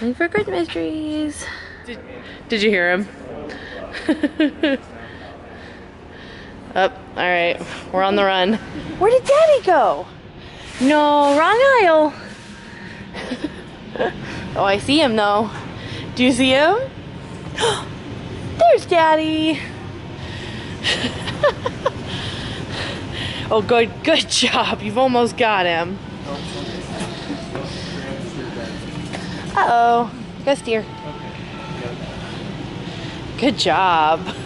Mysteries. Did, did you hear him? Up. all right. We're on the run. Where did Daddy go? No, wrong aisle. oh, I see him though. Do you see him? There's Daddy. oh, good, good job. You've almost got him. Uh oh. Go steer. Good job.